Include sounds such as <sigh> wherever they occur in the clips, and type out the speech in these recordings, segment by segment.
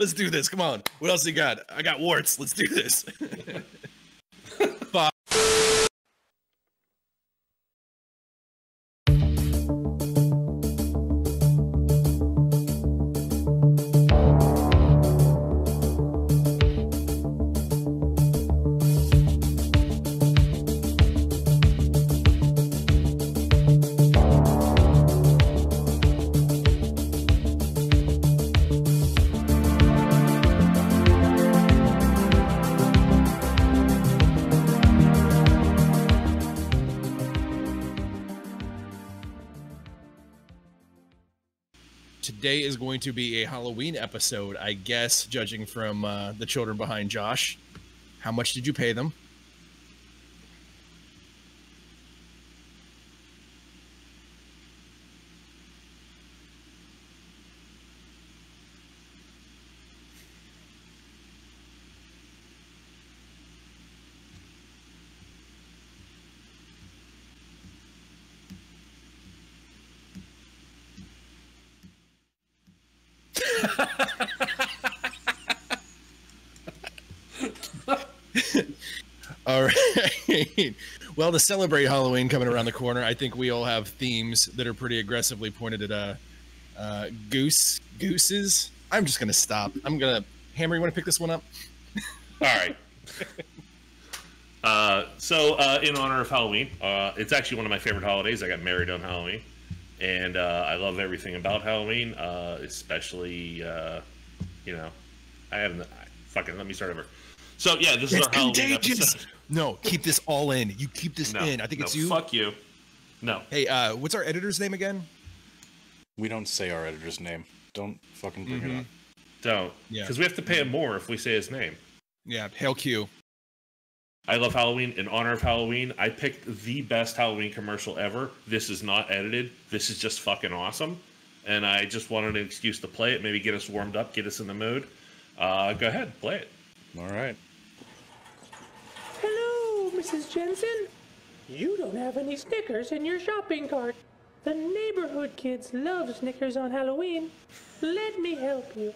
Let's do this. Come on. What else you got? I got warts. Let's do this. <laughs> Fuck. Today is going to be a Halloween episode, I guess, judging from uh, the children behind Josh. How much did you pay them? <laughs> All right. Well, to celebrate Halloween coming around the corner, I think we all have themes that are pretty aggressively pointed at uh, uh, goose gooses. I'm just gonna stop. I'm gonna Hammer. You want to pick this one up? <laughs> All right. Uh, so, uh, in honor of Halloween, uh, it's actually one of my favorite holidays. I got married on Halloween, and uh, I love everything about Halloween, uh, especially, uh, you know, I haven't. Fucking, let me start over. So, yeah, this is It's our Halloween contagious. episode. <laughs> No, keep this all in. You keep this No, in. I think no, it's you. Fuck you. No. Hey, uh, what's our editor's name again? We don't say our editor's name. Don't fucking bring it up. Don't. Yeah. Because we have to pay him more if we say his name. Yeah, Hail Q. I love Halloween. In honor of Halloween, I picked the best Halloween commercial ever. This is not edited. This is just fucking awesome. And I just wanted an excuse to play it, maybe get us warmed up, get us in the mood. Uh, go ahead, play it. All right. Hello, Mrs. Jensen. You don't have any Snickers in your shopping cart. The neighborhood kids love Snickers on Halloween. Let me help you.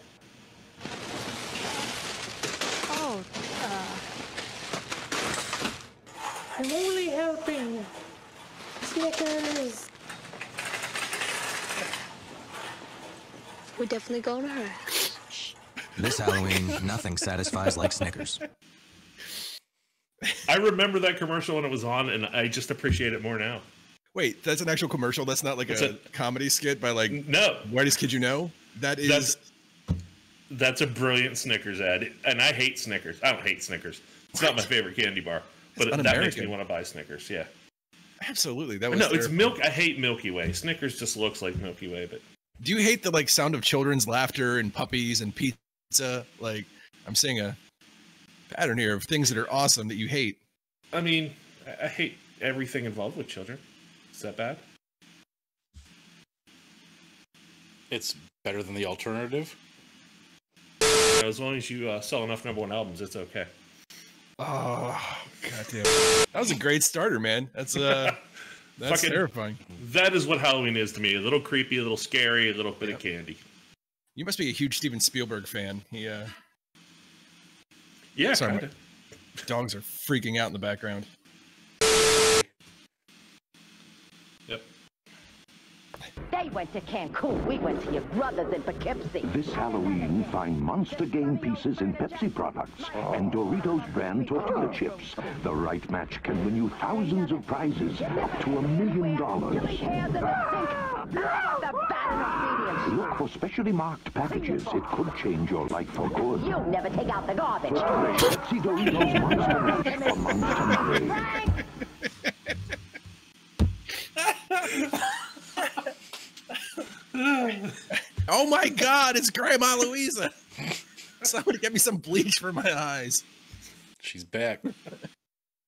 Oh, I'm only helping. Snickers. we're definitely going to her. This Halloween, nothing satisfies like Snickers. I remember that commercial when it was on, and I just appreciate it more now. Wait, that's an actual commercial. That's not like a, a- comedy skit by like No, Whitest Kid You Know. That is. That's- that's a brilliant Snickers ad, and I hate Snickers. I don't hate Snickers. It's not my favorite candy bar, but It's it, that makes me want to buy Snickers. Yeah. Absolutely. That was No, it's their- milk. I hate Milky Way. Snickers just looks like Milky Way, but Do you hate the like sound of children's laughter and puppies and pizza? Like I'm seeing a pattern here of things that are awesome that you hate. I mean, I, I hate everything involved with children. Is that bad? It's better than the alternative. As long as you uh, sell enough number one albums, it's okay. Oh goddamn. That was a great starter, man. That's uh that's Fucking- terrifying. That is what Halloween is to me. A little creepy, a little scary, a little bit of candy. You must be a huge Steven Spielberg fan. He uh Yeah, Sorry, dogs are freaking out in the background. They went to Cancun. We went to your brothers in Poughkeepsie. This Halloween, find Monster Game pieces in Pepsi products and Doritos brand tortilla chips. The right match can win you thousands of prizes, up to a million dollars. Hands in the sink. The bad ingredients. Look for specially marked packages. It could change your life for good. You never take out the garbage. Pepsi Doritos Monster Mash for Monster Monday. <laughs> <laughs> Oh my god, it's Grandma Louisa. Somebody get me some bleach for my eyes. She's back.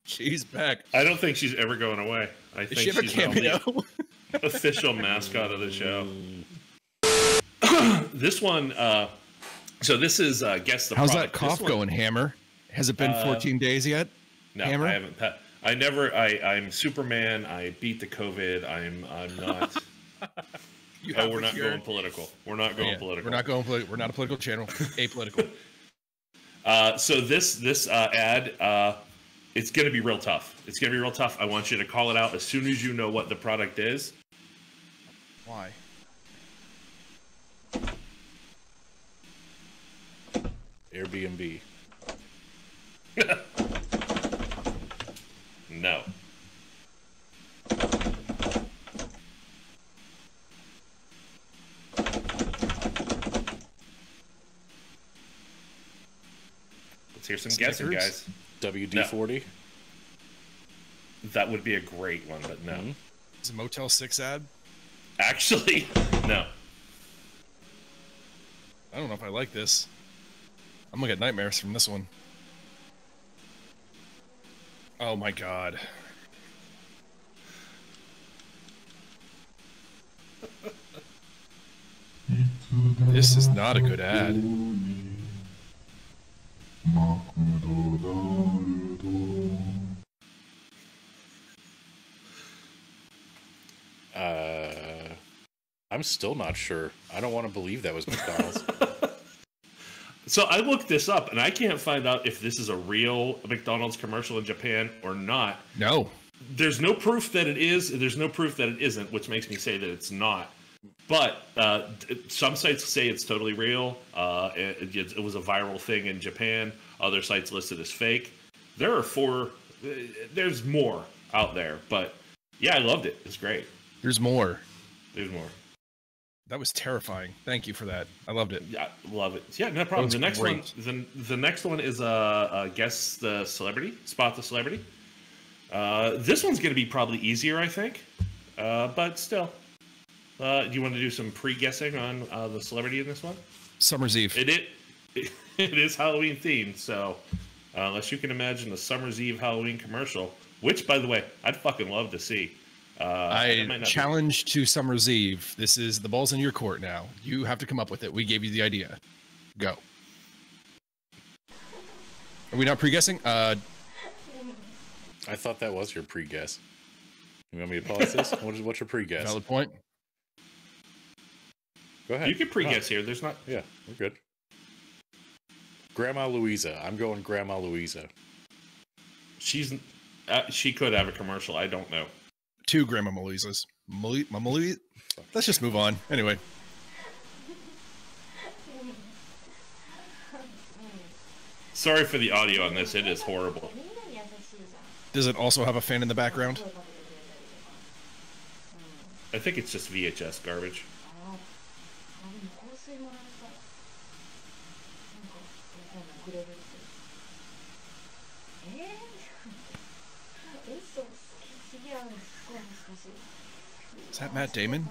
She's back. I don't think she's ever going away. I Is think she ever she's the cameo? <laughs> official mascot of the show. <clears throat> this one, uh, so this is uh, guess the How's product. that cough one- going, Hammer? Has it been Uh, 14 days yet? No, Hammer? I haven't. pa- I never. I. I'm Superman. I beat the COVID. I'm. I'm not. <laughs> You Oh, we're not going political. We're not going Yeah, political. We're not going political. We're not a political channel. <laughs> Apolitical. Uh, so this this uh, ad, uh, it's going to be real tough. It's going to be real tough. I want you to call it out as soon as you know what the product is. Why? Airbnb. <laughs> No. Let's hear some guessing, guys. WD forty. That would be a great one, but no. Mhm. Is it Motel Six ad? Actually, <laughs> no. I don't know if I like this. I'm gonna get nightmares from this one. Oh my god. This is not a good ad. Uh, I'm still not sure. I don't want to believe that was McDonald's. <laughs> So I looked this up, and I can't find out if this is a real McDonald's commercial in Japan or not. No. There's no proof that it is. There's no proof that it isn't, which makes me say that it's not. But uh, some sites say it's totally real. Uh, it, it- it was a viral thing in Japan. Other sites listed as fake. There are four. uh, There's more out there, but yeah, I loved it. It's great. There's more. There's more. That was terrifying. Thank you for that. I loved it. Yeah, love it. Yeah, no problem. The next great. one, the, the next one is uh, uh, guess the celebrity, spot the celebrity. Uh, this one's going to be probably easier, I think, uh, but still. Uh, do you want to do some pre-guessing on uh, the celebrity in this one? Summer's Eve. It it, <laughs> it is Halloween themed, so uh, unless you can imagine the Summer's Eve Halloween commercial, which, by the way, I'd fucking love to see. Uh, I not be- challenge to Summer's Eve. This is the ball's in your court now. You have to come up with it. We gave you the idea. Go. Are we not pre-guessing? Uh, I thought that was your pre-guess. You want me to pause this? <laughs> What is, what's your pre-guess? valid point. Go ahead. You can pre-guess here. There's not. Yeah, we're good. Grandma Louisa. I'm going Grandma Louisa. She's. Uh, she could have a commercial. I don't know. Two Grandma Melisas. Mali- Ma- Mali- Let's just move on. Anyway, Sorry for the audio on this. It is horrible. does it also have a fan in the background? I think it's just VHS garbage. Is that Matt Damon?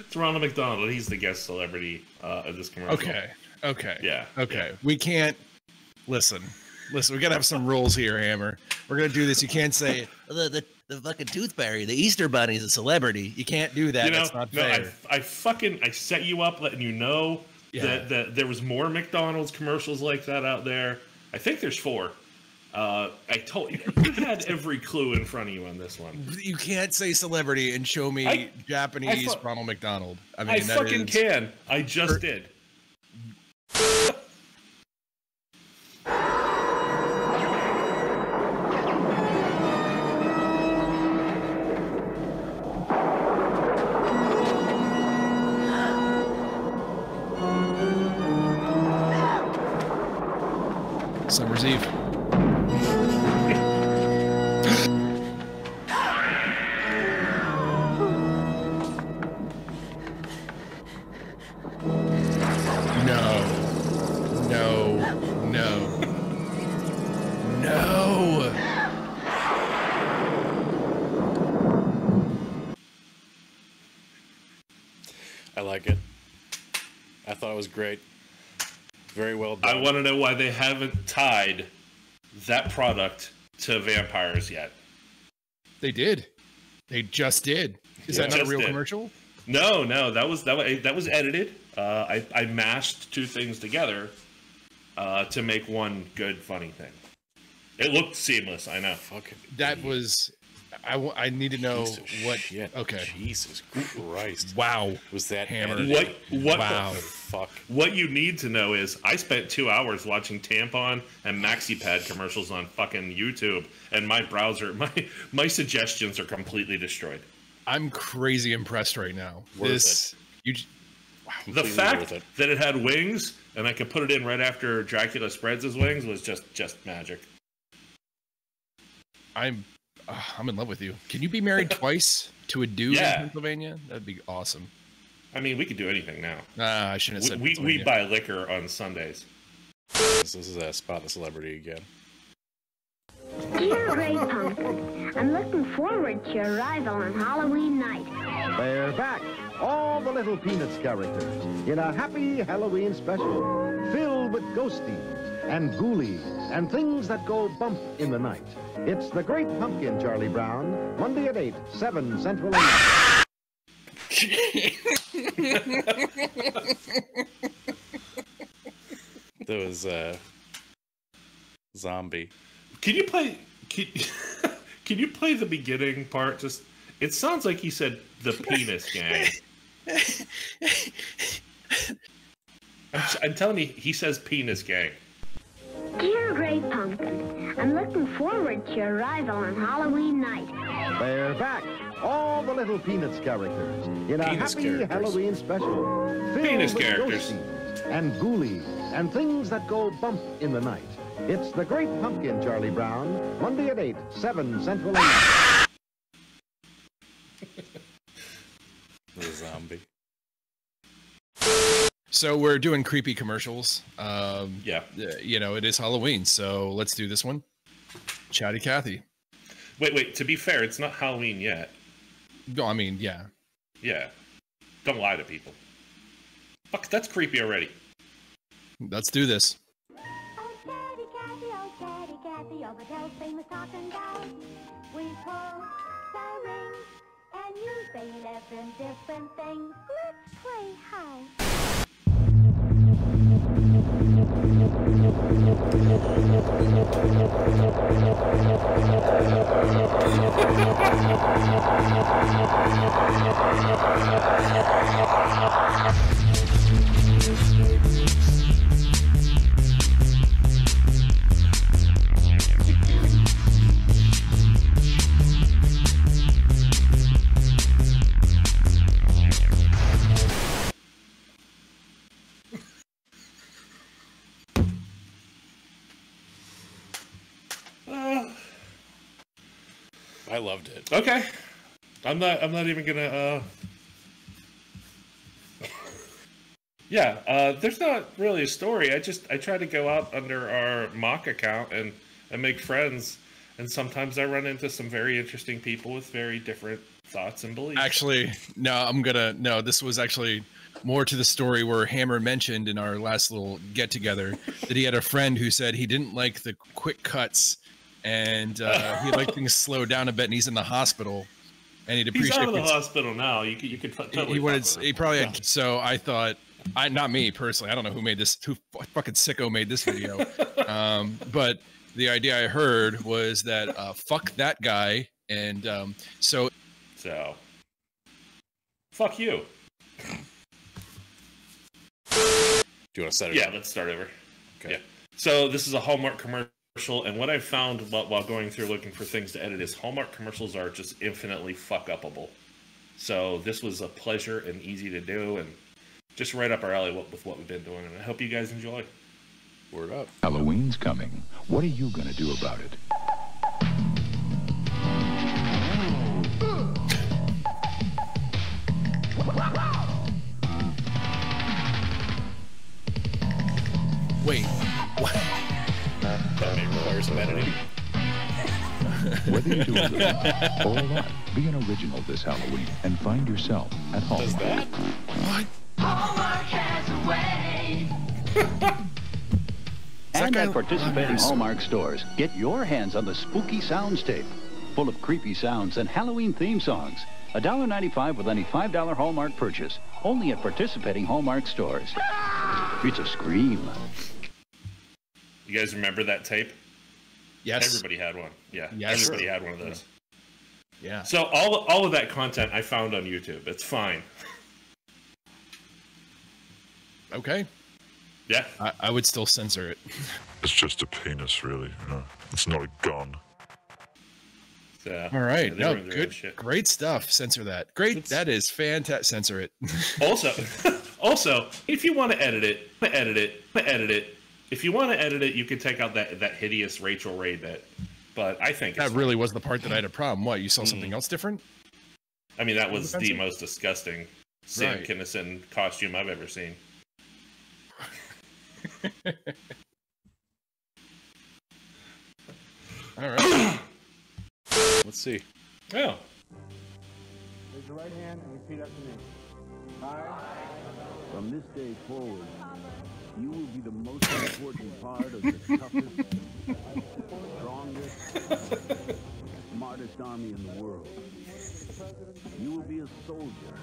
It's Ronald McDonald. He's the guest celebrity uh, of this commercial. Okay. Okay. Yeah, Okay. We can't listen. Listen, we gotta have some rules here, Hammer. We're gonna do this. You can't say the the, the fucking tooth fairy, the Easter bunny is a celebrity. You can't do that. You know, That's not no, fair. I, I fucking I set you up, letting you know Yeah. that, that there was more McDonald's commercials like that out there. I think there's four. Uh, I told you, <laughs> you had every clue in front of you on this one. You can't say celebrity and show me I- Japanese I fu- Ronald McDonald. I mean, I fucking is- can. I just did. Great. Very well done. I want to know why they haven't tied that product to vampires yet. They did. They just did. Is Yeah. that not a real did. commercial? No, no, that was that was that was edited. Uh, I I mashed two things together. uh, to make one good funny thing. It looked seamless. I know. Fucking That was. I, w- I need to know piece of what. shit. Okay. Jesus Christ. Wow. Was that Hammer. What what Wow. The fuck? what you need to know is I spent two hours watching tampon and maxi pad commercials on fucking YouTube, and my browser <laughs> my my suggestions are completely destroyed. I'm crazy impressed right now. Worth this. You. j- The fact it. that it had wings and I could put it in right after Dracula spreads his wings was just just magic. I'm. Uh, I'm in love with you. Can you be married <laughs> twice to a dude Yeah. in Pennsylvania? That'd be awesome. I mean, we could do anything now. Ah, I shouldn't have We, said. we, we buy liquor on Sundays. This, this is a spot the celebrity again. Dear Great Pumpkin, I'm looking forward to your arrival on Halloween night. They're back, all the little Peanuts characters, in a happy Halloween special, filled with ghosties and ghoulies and things that go bump in the night. It's The Great Pumpkin, Charlie Brown, Monday at 8, 7 Central. and- <laughs> That was uh, zombie. Can you play? Can, <laughs> can you play the beginning part? Just it sounds like he said the penis gang. <laughs> I'm, I'm telling you, he says penis gang. Dear Great Pumpkin, I'm looking forward to your arrival on Halloween night. They're back, all the little Peanuts characters, in a Penis happy characters. Halloween special, Peanuts characters. and ghoulies and things that go bump in the night. It's The Great Pumpkin, Charlie Brown, Monday at 8, 7 Central. and- The zombie. So we're doing creepy commercials. Um, Yeah. uh, you know, it is Halloween, so let's do this one. Chatty Cathy. Wait, wait. To be fair, it's not Halloween yet. No, I mean, yeah. Yeah. Don't lie to people. Fuck, that's creepy already. Let's do this. Oh, and you I loved it. Okay. I'm not. I'm not even gonna. uh <laughs> Yeah. Uh There's not really a story. I just I try to go out under our mock account and and make friends. And sometimes I run into some very interesting people with very different thoughts and beliefs. Actually, no, I'm gonna no. This was actually more to the story where Hammer mentioned in our last little get together <laughs> that he had a friend who said he didn't like the quick cuts and uh, he liked things slowed down a bit, and he's in the hospital, and he'd He's appreciate. out of the hospital now. You could you could totally. he fuck wanted. He probably. Had, so I thought. I not me personally. I don't know who made this. Who fucking sicko made this video. <laughs> um, but the idea I heard was that uh, fuck that guy, and um, so So. Fuck you. Do you want to set it Yeah, up? let's start over. Okay. Yeah. So this is a Hallmark commercial, and what I found while, while going through looking for things to edit is Hallmark commercials are just infinitely fuck upable. So this was a pleasure and easy to do, and just right up our alley with with what we've been doing. And I hope you guys enjoy. Word up. Halloween's coming. What are you going to do about it? wait. <laughs> Whether you do it little or a lot, be an original this Halloween and find yourself at home. Does that? What? <laughs> And guy- at participating Hallmark stores, get your hands on the Spooky Sounds tape, full of creepy sounds and Halloween theme songs. $1.95 with any $5 Hallmark purchase, only at participating Hallmark stores. <laughs> It's a scream. You guys remember that tape? Yes. Everybody had one. Yeah. Yes. Everybody had one of those. Yeah. So all all of that content I found on YouTube. It's fine. Okay. Yeah. I, I would still censor it. It's just a penis, really. You know? It's not a gun. So, All right. yeah, no, ruined their own good. Great stuff. Censor that. Great. That is fantastic. Censor it. <laughs> Also, <laughs> also, if you want to edit it, edit it, edit it. If you want to edit it, you could take out that that hideous Rachel Ray bit. But I think that it's really was the part that I had a problem. What? You saw mm-hmm. something else different? I mean, that was the Offensive? most disgusting Sam Right. Kinison costume I've ever seen. <laughs> All right. Let's see. Oh. Raise your right hand and repeat after me. I. From this day forward, you will be the most important part of the toughest, strongest, smartest army in the world. You will be a soldier.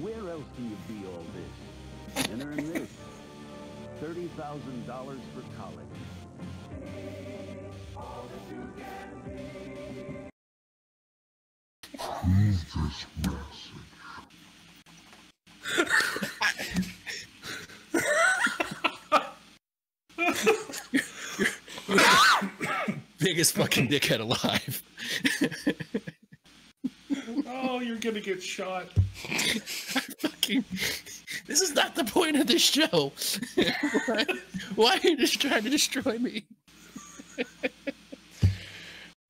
Where else can you be all this? And earn this. $30,000 for college. Biggest fucking dickhead alive. <laughs> Oh, you're gonna get shot. Fucking- this is not the point of this show. why, <laughs> why are you just trying to destroy me?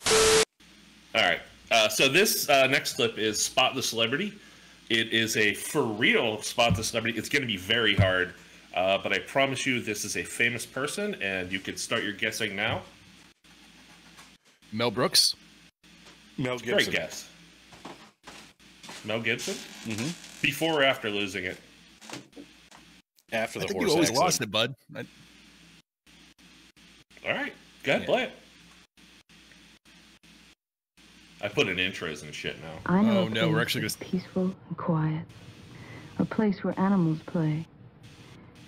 All right. Uh, so this uh, next clip is Spot the Celebrity. It is a for real Spot the Celebrity. It's going to be very hard, uh, but I promise you this is a famous person, and you can start your guessing now. Mel Brooks. Mel Gibson. Great Gibson. guess. Mel Gibson? Mm-hmm. Before or after losing it? After the I the think horse you always accident. lost it, bud. I- All right. Go ahead, Yeah. play it. I put in intros and shit now. I know Oh, no, we're actually that's gonna- peaceful and quiet. A place where animals play.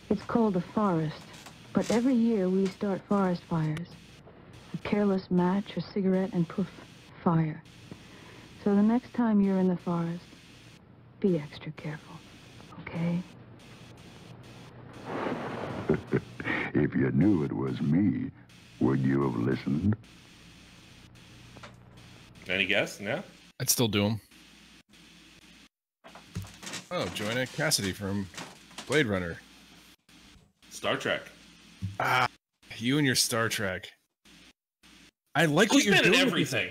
It's called a forest, but every year we start forest fires. A careless match, a cigarette, and poof, fire. So the next time you're in the forest, be extra careful, okay? <laughs> If you knew it was me, would you have listened? Any guess? No? I'd still do them. Oh, Joanna Cassidy from Blade Runner. Star Trek. Ah, you and your Star Trek. I like what you're been in doing. with everything.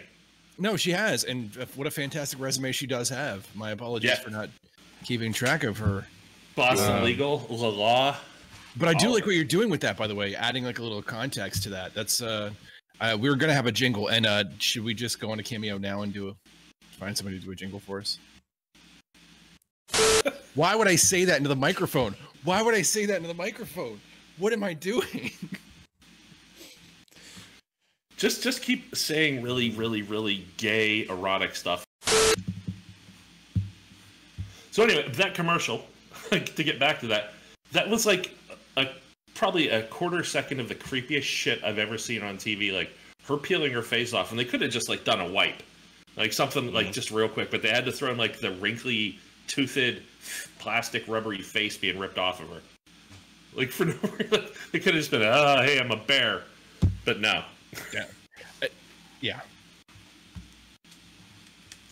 No, she has, and what a fantastic resume she does have. My apologies Yeah. for not keeping track of her. Boston Um, Legal, L.A. Law. But I do all like what you're doing with that, by the way, adding like a little context to that. That's uh, uh we were gonna have a jingle, and uh, should we just go on a cameo now and do a find somebody to do a jingle for us? Why would I say that into the microphone? Why would I say that into the microphone? What am I doing? <laughs> Just just keep saying really, really, really gay, erotic stuff. So anyway, that commercial, <laughs> to get back to that, that was like a probably a quarter second of the creepiest shit I've ever seen on TV. Like her peeling her face off, and they could have just like done a wipe, like something like just real quick, but they had to throw in like the wrinkly, toothed, plastic, rubbery face being ripped off of her. Like <laughs> for no reason, they could have just been, ah, hey, I'm a bear, but no. Yeah. Uh, yeah.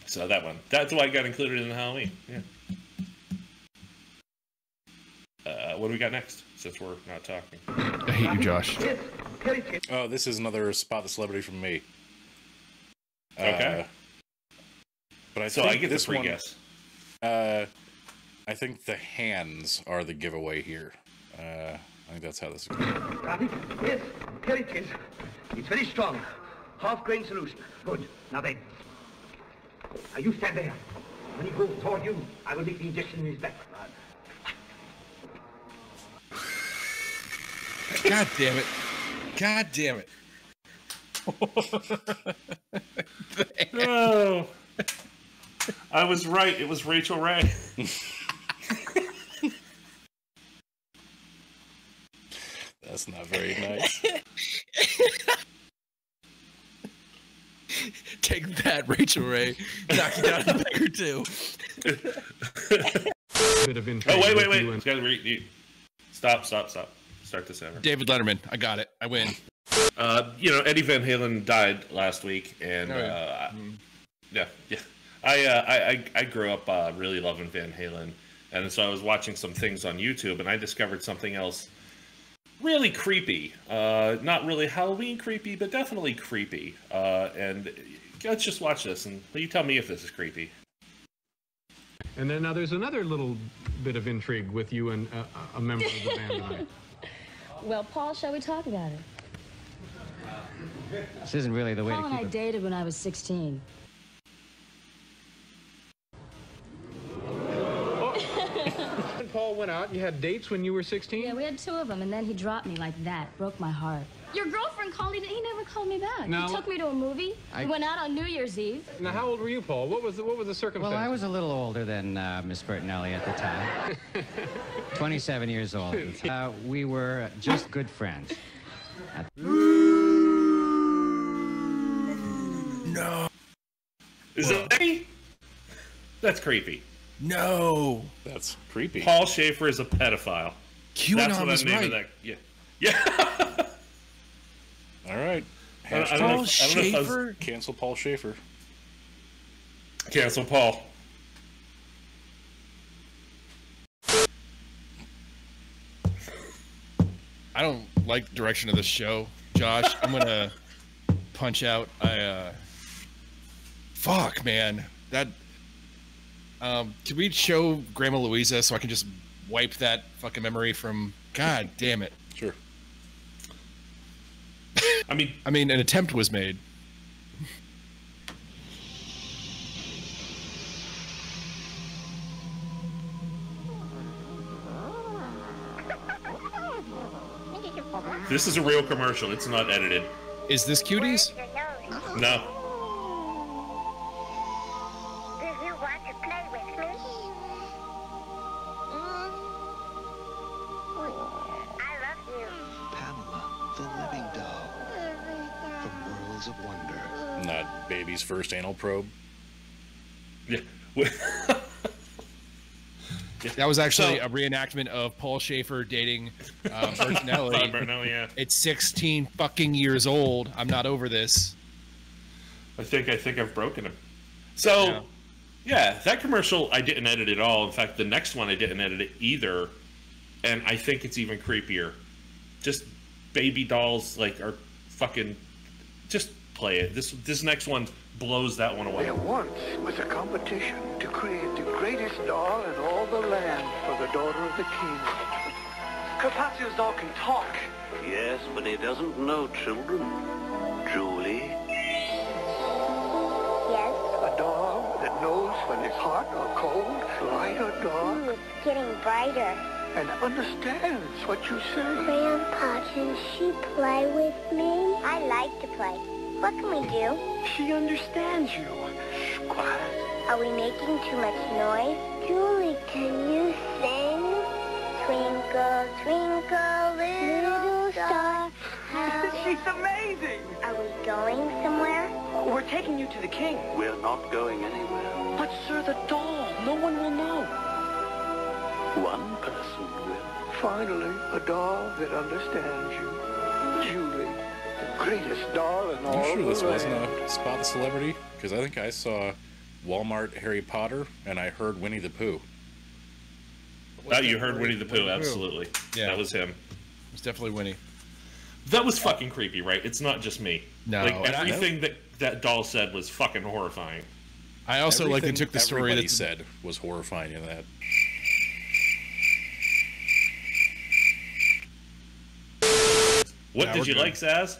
So that one. That's why it got included in the Halloween. Yeah. Uh, what do we got next? Since we're not talking. I hate you, Josh. Oh, this is another spot the celebrity from me. Okay. Uh, but I So think I get this free one, guess. Uh, I think the hands are the giveaway here. Uh, I think that's how this is going. Rabbit? Yes, here it is. Very strong. Half grain solution. Good. Now then. Now you stand there. When he moves toward you, I will make the injection in his back. God damn it. God damn it. No. I was right. It was Rachel Ray. <laughs> That's That's not very nice. <laughs> Take that, Rachel Ray. Knock you down a peg or two. <laughs> Bit of Oh wait, wait, wait! Gotta re- you- Stop, stop, stop. Start this over. David Letterman. I got it. I win. Uh, you know, Eddie Van Halen died last week, and Oh, yeah. uh, yeah, yeah. I, uh, I, I, I grew up uh, really loving Van Halen, and so I was watching some things on YouTube, and I discovered something else really creepy. Uh, not really Halloween creepy, but definitely creepy. Uh, and let's just watch this, and you tell me if this is creepy. And then now there's another little bit of intrigue with you and uh, a member of the <laughs> band tonight. Well, Paul, shall we talk about it? This isn't really the way Paul to and I keep it. dated when I was 16. Paul went out. You had dates when you were 16? Yeah, we had two of them, and then he dropped me like that. Broke my heart. Your girlfriend called me. He never called me back. Now- he took me to a movie. I- We went out on New Year's Eve. Now, how old were you, Paul? What was the, what was the circumstance? Well. I was a little older than uh, Miss Bertinelli at the time. <laughs> 27 years old. Uh, we were just good friends. No. Is it me? That's creepy. No. That's creepy. Paul Shaffer is a pedophile. QAnon That's what is I'm naming right. that. Yeah. Yeah. <laughs> All right. I don't- I don't know if- Hashtag I don't know if I was- Cancel Paul Shaffer. Cancel Paul. I don't like the direction of this show, Josh. I'm gonna <laughs> punch out. I uh, fuck, man. That. Um, can we show Grandma Louisa so I can just wipe that fucking memory from? God damn it. Sure. <laughs> I mean, I mean, an attempt was made. <laughs> This is a real commercial. It's not edited. Is this cuties? No. First anal probe. <laughs> Yeah. That was actually So- a reenactment of Paul Shaffer dating uh, <laughs> Bertinelli. Bertinelli, yeah. It's 16 fucking years old. I'm not over this. I think I think I've broken him. So, yeah. that commercial I didn't edit at all. In fact, the next one I didn't edit it either, and I think it's even creepier. Just baby dolls like are fucking. Just play it. This this next one blows that one away. There once was a competition to create the greatest doll in all the land for the daughter of the king. Carpaccio's doll can talk. Yes, but he doesn't know children. Julie, Yes? a doll that knows when it's hot or cold, light or dark, Ooh, it's getting brighter. and understands what you say. Grandpa, can she play with me? I like to play. What can we do? She understands you. Shh, quiet. Are we making too much noise? Julie, can you sing? Twinkle, twinkle, little star. how- <laughs> She's amazing. Are we going somewhere? We're taking you to the king. We're not going anywhere. But, sir, the doll. No one will know. One person will. Finally, a doll that understands you. Julie, the greatest doll in all I'm sure the this wasn't a spot the celebrity because I think I saw Walmart Harry Potter and I heard Winnie the Pooh. That you heard Winnie the Pooh, absolutely. Yeah. that was him. It was definitely Winnie. That was fucking creepy, right? It's not just me. No, like everything that that doll said was fucking horrifying. I also like they took the story that he said was horrifying in that. What Yeah, did you good. like, Saz?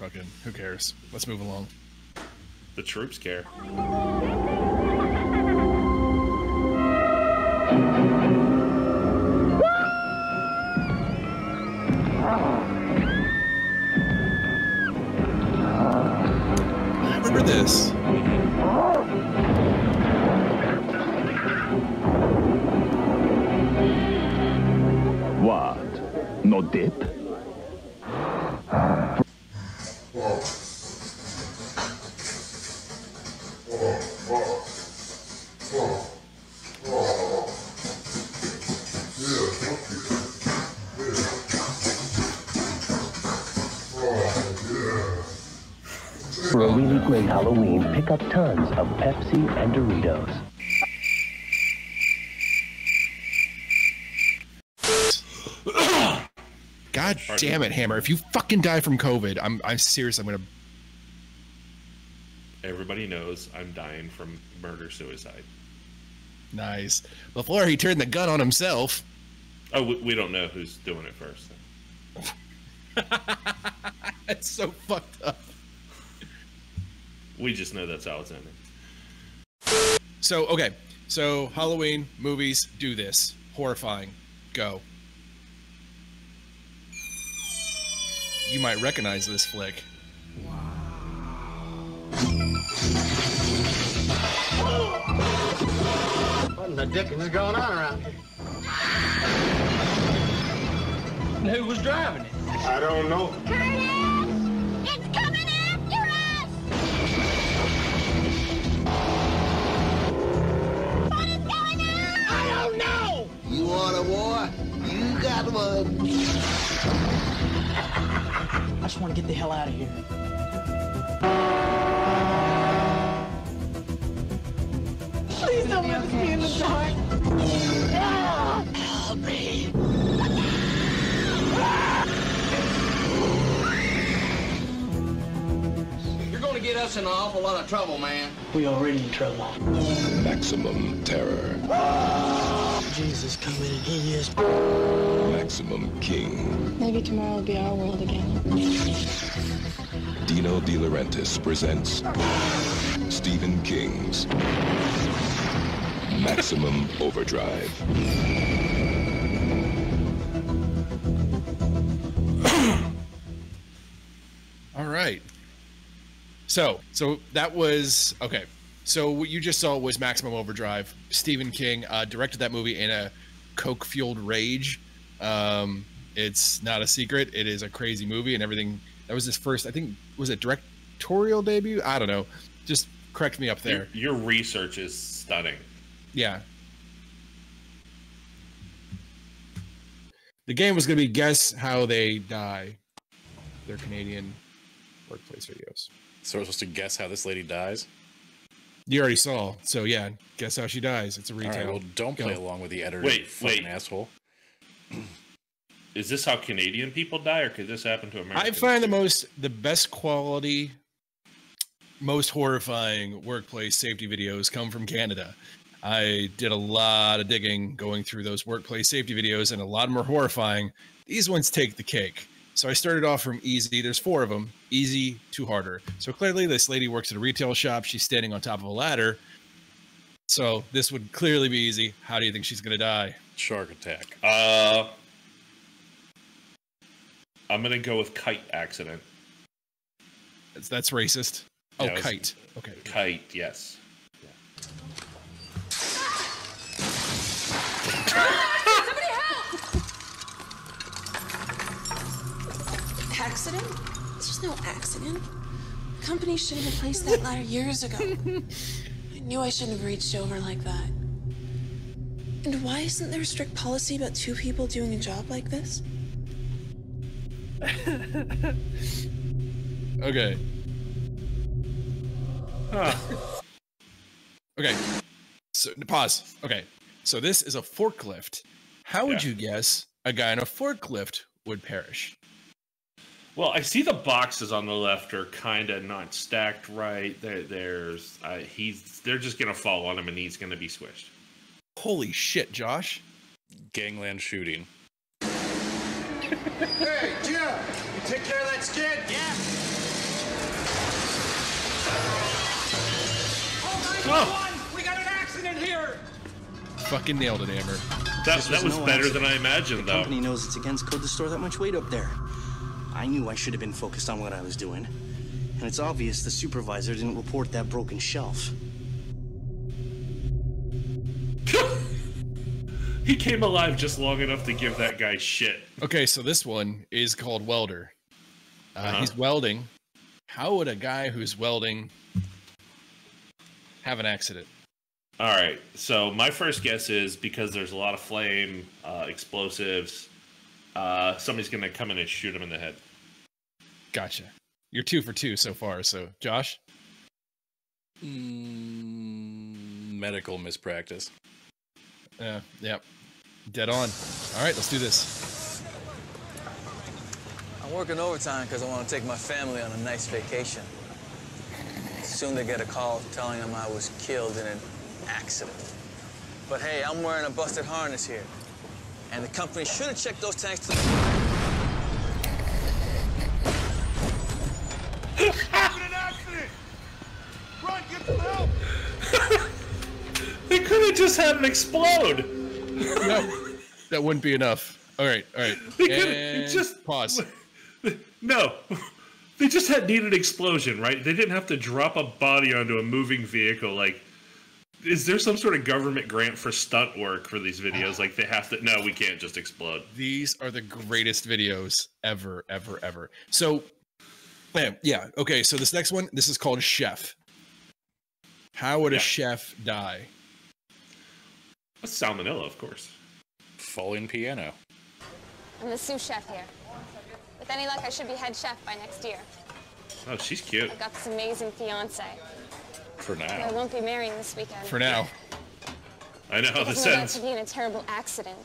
Fucking, who cares? Let's move along. The troops care. Pick up tons of Pepsi and Doritos. God damn it, Hammer! If you fucking die from COVID, I'm I'm serious. I'm gonna. Everybody knows I'm dying from murder suicide. Nice. Before he turned the gun on himself. Oh, we, we don't know who's doing it first. <laughs> It's so fucked up. We just know that's how it's ending. So okay, so Halloween movies do this. Horrifying. Go. You might recognize this flick. What in the dickens is going on around here? And who was driving it? I don't know. Want a war? You got one. I just want to get the hell out of here. Please don't let us be in the dark. Help me. Us in an awful lot of trouble, man. We already in trouble. Maximum terror. Jesus coming in. He is. Maximum King. Maybe tomorrow will be our world again. Dino De Laurentiis presents Stephen King's Maximum Overdrive. So, so that was okay. So what you just saw was Maximum Overdrive. Stephen King uh, directed that movie in a coke-fueled rage. Um, it's not a secret. It is a crazy movie, and everything. That was his first. I think was it directorial debut. I don't know. Just correct me up there. Your, your research is stunning. Yeah. The game was going to be guess how they die. They're Canadian workplace videos. So we're supposed to guess how this lady dies? You already saw. So yeah, guess how she dies. It's a All retail. right, well, don't play Go. along with the editor. Wait, you fucking wait. asshole. <clears throat> Is this how Canadian people die, or could this happen to Americans? I find the most, the best quality, most horrifying workplace safety videos come from Canada. I did a lot of digging going through those workplace safety videos, and a lot of them are horrifying. These ones take the cake. So I started off from easy. There's four of them, easy to harder. So clearly, this lady works at a retail shop. She's standing on top of a ladder. So this would clearly be easy. How do you think she's gonna die? Shark attack. Uh, I'm gonna go with kite accident. That's, that's racist. Oh, Yeah, kite. Okay. Kite, yes. Somebody help! Accident? There's no accident. The company should have replaced that ladder years ago. <laughs> I knew I shouldn't have reached over like that. And why isn't there a strict policy about two people doing a job like this? <laughs> Okay. Ah. Okay. So pause. Okay. So this is a forklift. How would you guess a guy in a forklift would perish? Well, I see the boxes on the left are kind of not stacked right. There, there's uh, he's they're just gonna fall on him and he's gonna be squished. Holy shit, Josh! Gangland shooting. <laughs> Hey, Jim! You take care of that skid? Yeah. Oh. We got an accident here! Fucking nailed it, Hammer. That, that was no better accident. than I imagined, The though. company knows it's against code to store that much weight up there. I knew I should have been focused on what I was doing. And it's obvious the supervisor didn't report that broken shelf. <laughs> He came alive just long enough to give that guy shit. Okay, so this one is called welder. Uh, Uh-huh. He's welding. How would a guy who's welding have an accident. All right. So my first guess is because there's a lot of flame, uh, explosives. Uh, somebody's gonna come in and shoot him in the head. Gotcha. You're two for two so far. So, Josh, Mm, medical mispractice. yeah, yep, dead on. All right, let's do this. I'm working overtime because I want to take my family on a nice vacation. Soon they get a call telling them I was killed in an accident. But hey, I'm wearing a busted harness here. And the company should have checked those tanks to Run, <laughs> They could have just had it explode. no, that wouldn't be enough. All right, all right. They could just pause. <laughs> No, they just had needed explosion, right? They didn't have to drop a body onto a moving vehicle. Like, is there some sort of government grant for stunt work for these videos? Like, they have to. No, we can't just explode. These are the greatest videos ever, ever, ever. So, bam, yeah, okay. So this next one, this is called Chef. How would a chef die? Salmonella, of course. Falling piano. I'm the sous chef here. With any luck, I should be head chef by next year. Oh, she's cute. I've got this amazing fiance. For now. I won't be marrying this weekend. For now. I know Because this I'm about sounds. to be in a terrible accident.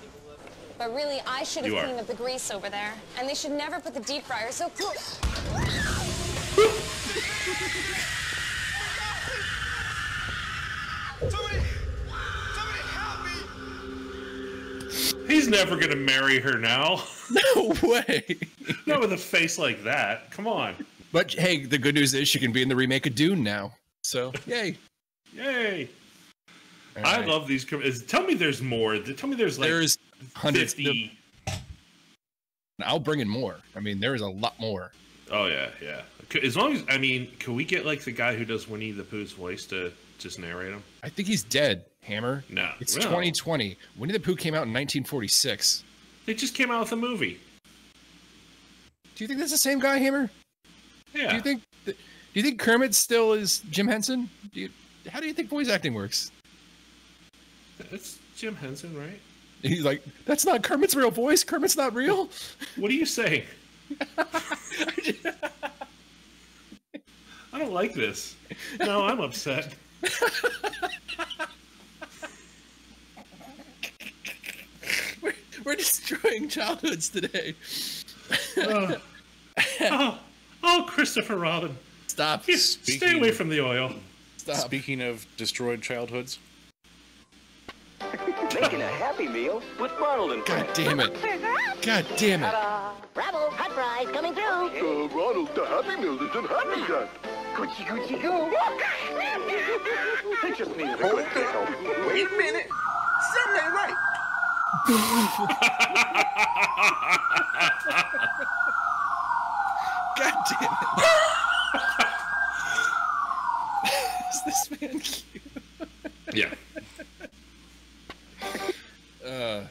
But really, I should have cleaned up the grease over there. And they should never put the deep fryer so close. He's never gonna marry her now. <laughs> No way. Not with a face like that. Come on. But hey, the good news is she can be in the remake of Dune now. So, yay. Yay. All I love these. Tell me there's more. Tell me there's like There's hundreds. 50. I'll bring in more. I mean, there is a lot more. Oh yeah, yeah. As long as I mean, can we get like the guy who does Winnie the Pooh's voice to just narrate him? I think he's dead, Hammer. No, It's no. 2020. Winnie the Pooh came out in 1946. They just came out with a movie. Do you think that's the same guy, Hammer? Yeah. Do you think th- do you think Kermit still is Jim Henson? Do you, how do you think voice acting works? It's Jim Henson, right? He's like, that's not Kermit's real voice. Kermit's not real. What are you saying? <laughs> I don't like this. No, I'm upset. we're, we're destroying childhoods today. oh, oh, oh, Christopher Robin. Stop. Stay away from the oil. Speaking of destroyed childhoods, Making a happy meal with Ronald and God damn it. God damn it. Bravo, hot fries coming through. Uh, Ronald, the Happy Meal isn't happy yet. Coochie coochie goo. they just needed a good pickle. Wait a minute. Something ain't right. <laughs> God damn it. <laughs> is this man cute? Yeah. Uh,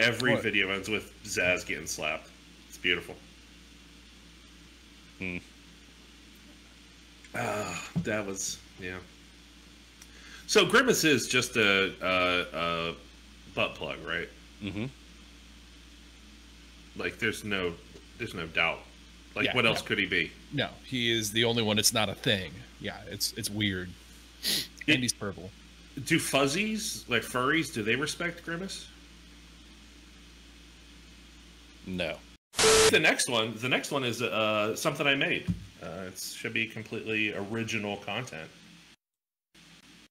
Every What? video ends with Zaz getting slapped. It's beautiful. Hmm. Ah, that was yeah. So Grimace is just a, a, a butt plug, right? Mm-hmm. Like there's no there's no doubt. Like Yeah, what else no. could he be? no, he is the only one. It's not a thing. Yeah, it's it's weird. And he's purple. Do fuzzies like furries? Do they respect Grimace? no. The next one, the next one is uh, something I made. Uh, it should be completely original content.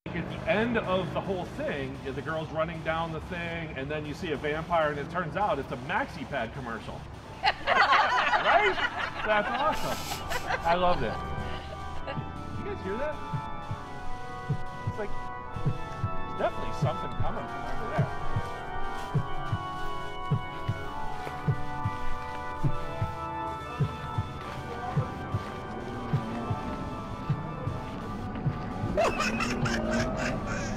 At the end of the whole thing, is the girl's running down the thing, and then you see a vampire, and it turns out it's a maxi pad commercial. <laughs> right? That's awesome. I love it. You guys hear that? definitely something coming from over there. Ha ha ha ha ha!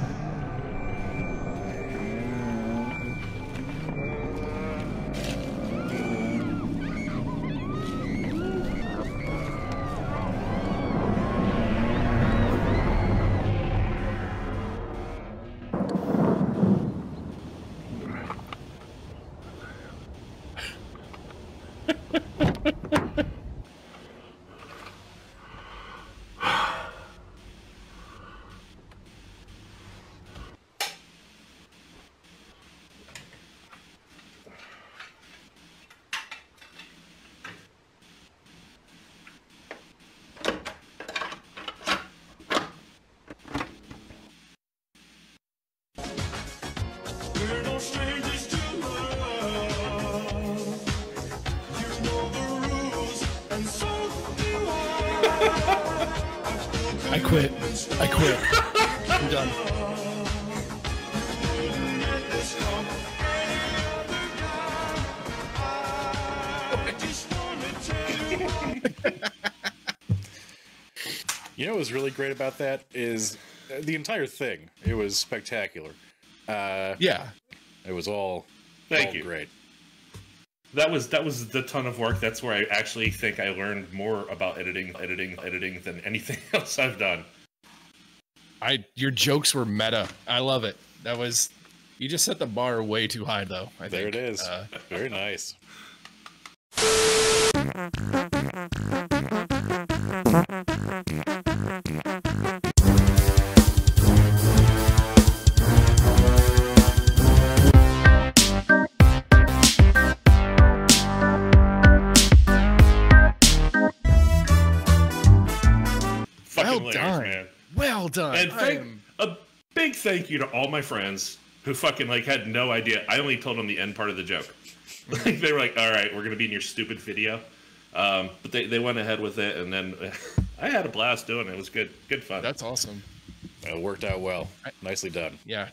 Quit. I quit. I'm done. You know what was really great about that is uh, the entire thing. It was spectacular. Uh, yeah, it was all. Thank all you. Great. That was that was the ton of work. That's where I actually think I learned more about editing, editing, editing than anything <laughs> else I've done. I your jokes were meta. I love it. That was you just set the bar way too high though. I There think. it is. Uh, Very nice. <laughs> Fucking Well done. man. well done. And thank, I'm- a big thank you to all my friends who fucking like had no idea. I only told them the end part of the joke. <laughs> Like they were like, "All right, we're gonna be in your stupid video," um, but they, they went ahead with it, and then <laughs> I had a blast doing it. It was good, good fun. That's awesome. It worked out well. Nicely done. Yeah,